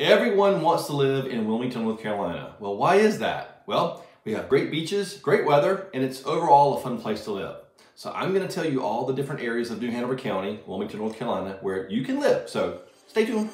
Everyone wants to live in Wilmington, North Carolina. Well, why is that? Well, we have great beaches, great weather, and it's overall a fun place to live. So I'm gonna tell you all the different areas of New Hanover County, Wilmington, North Carolina, where you can live. So stay tuned.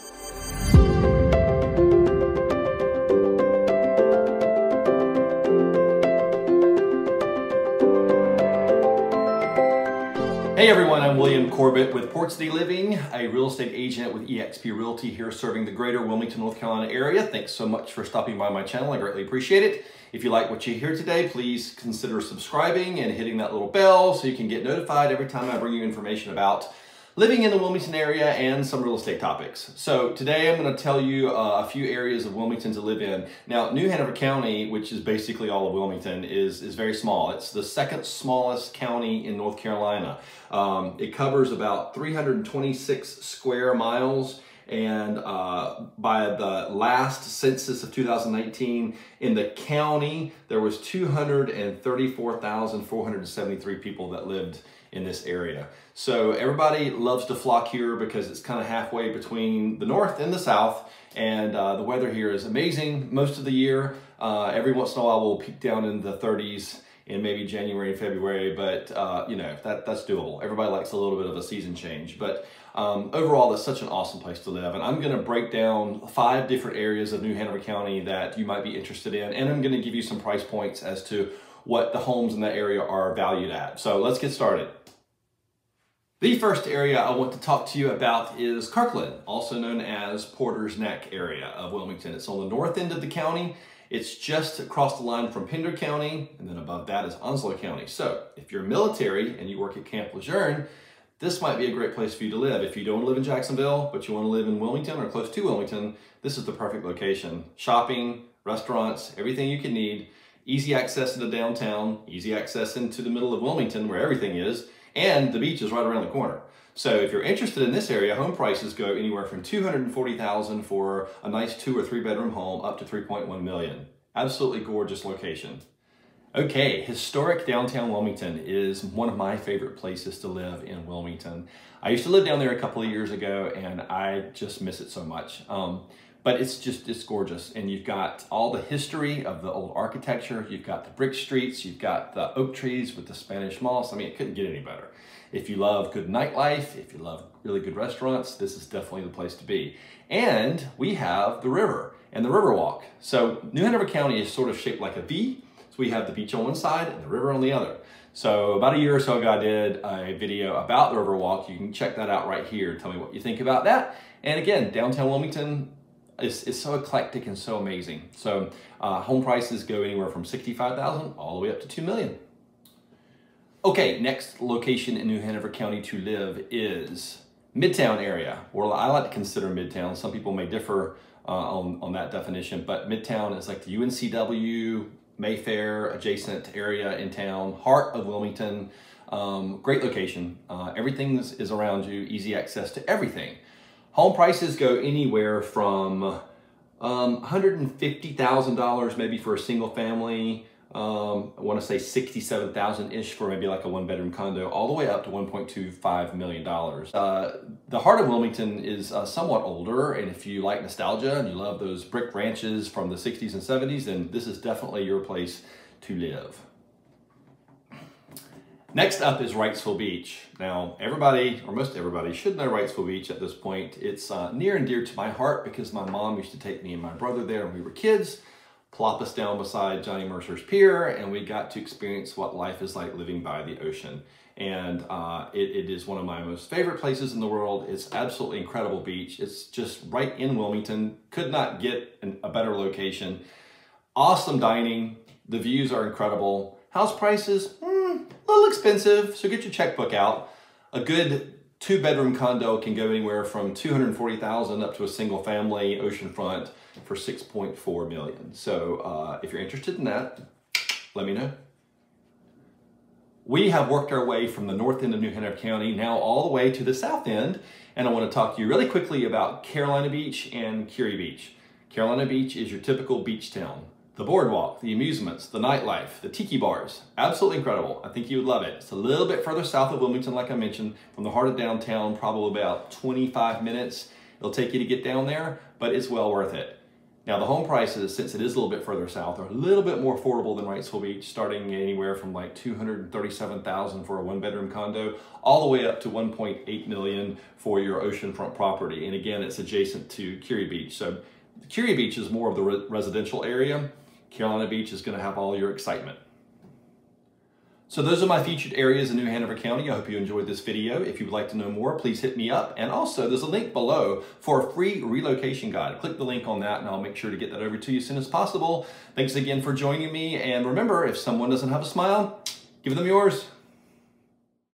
Hey everyone, I'm William Corbett with Port City Living, a real estate agent with eXp Realty here serving the greater Wilmington, North Carolina area. Thanks so much for stopping by my channel. I greatly appreciate it. If you like what you hear today, please consider subscribing and hitting that little bell so you can get notified every time I bring you information about living in the Wilmington area and some real estate topics. So today I'm going to tell you uh, a few areas of Wilmington to live in. Now, New Hanover County, which is basically all of Wilmington, is, is very small. It's the second smallest county in North Carolina. Um, it covers about 326 square miles and uh, by the last census of 2019 in the county there was 234,473 people that lived in this area. So everybody loves to flock here because it's kind of halfway between the north and the south and uh, the weather here is amazing most of the year. Uh, every once in a while we'll peak down in the 30s in maybe January and February, but uh, you know, that, that's doable. Everybody likes a little bit of a season change, but um, overall, it's such an awesome place to live. And I'm gonna break down five different areas of New Hanover County that you might be interested in, and I'm gonna give you some price points as to what the homes in that area are valued at. So let's get started. The first area I want to talk to you about is Kirkland, also known as Porter's Neck area of Wilmington. It's on the north end of the county. It's just across the line from Pender County, and then above that is Onslow County. So if you're military and you work at Camp Lejeune, this might be a great place for you to live. If you don't live in Jacksonville, but you want to live in Wilmington or close to Wilmington, this is the perfect location. Shopping, restaurants, everything you can need, easy access into downtown, easy access into the middle of Wilmington where everything is, and the beach is right around the corner. So if you're interested in this area, home prices go anywhere from 240,000 for a nice two or three bedroom home up to 3.1 million. Absolutely gorgeous location. Okay, historic downtown Wilmington is one of my favorite places to live in Wilmington. I used to live down there a couple of years ago and I just miss it so much. Um, but it's just, it's gorgeous. And you've got all the history of the old architecture. You've got the brick streets. You've got the oak trees with the Spanish moss. I mean, it couldn't get any better. If you love good nightlife, if you love really good restaurants, this is definitely the place to be. And we have the river and the Riverwalk. So New Hanover County is sort of shaped like a V. So we have the beach on one side and the river on the other. So about a year or so ago, I did a video about the Riverwalk. You can check that out right here. Tell me what you think about that. And again, downtown Wilmington, is, is so eclectic and so amazing. So uh, home prices go anywhere from 65,000 all the way up to 2 million. Okay, next location in New Hanover County to live is Midtown area, or I like to consider Midtown. Some people may differ uh, on, on that definition, but Midtown is like the UNCW, Mayfair adjacent area in town, heart of Wilmington. Um, great location. Uh, everything is around you, easy access to everything. Home prices go anywhere from um, $150,000 maybe for a single family. Um, I want to say 67,000-ish for maybe like a one bedroom condo, all the way up to $1.25 million. Uh, the heart of Wilmington is uh, somewhat older, and if you like nostalgia and you love those brick ranches from the 60s and 70s, then this is definitely your place to live. Next up is Wrightsville Beach. Now, everybody, or most everybody, should know Wrightsville Beach at this point. It's uh, near and dear to my heart because my mom used to take me and my brother there when we were kids, plop us down beside Johnny Mercer's Pier, and we got to experience what life is like living by the ocean. And uh, it, it is one of my most favorite places in the world. It's absolutely incredible beach. It's just right in Wilmington. Could not get an, a better location. Awesome dining. The views are incredible. House prices, a little expensive, so get your checkbook out. A good two bedroom condo can go anywhere from 240,000 up to a single family oceanfront for 6.4 million. So uh, if you're interested in that, let me know. We have worked our way from the north end of New Hanover County now all the way to the south end. And I want to talk to you really quickly about Carolina Beach and Kure Beach. Carolina Beach is your typical beach town the boardwalk, the amusements, the nightlife, the tiki bars. Absolutely incredible. I think you would love it. It's a little bit further south of Wilmington, like I mentioned, from the heart of downtown, probably about 25 minutes. It'll take you to get down there, but it's well worth it. Now the home prices, since it is a little bit further south, are a little bit more affordable than Wrightsville Beach, starting anywhere from like 237,000 for a one bedroom condo, all the way up to 1.8 million for your oceanfront property. And again, it's adjacent to Kure Beach. So Kure Beach is more of the re residential area. Carolina Beach is gonna have all your excitement. So those are my featured areas in New Hanover County. I hope you enjoyed this video. If you would like to know more, please hit me up. And also there's a link below for a free relocation guide. Click the link on that and I'll make sure to get that over to you as soon as possible. Thanks again for joining me. And remember, if someone doesn't have a smile, give them yours.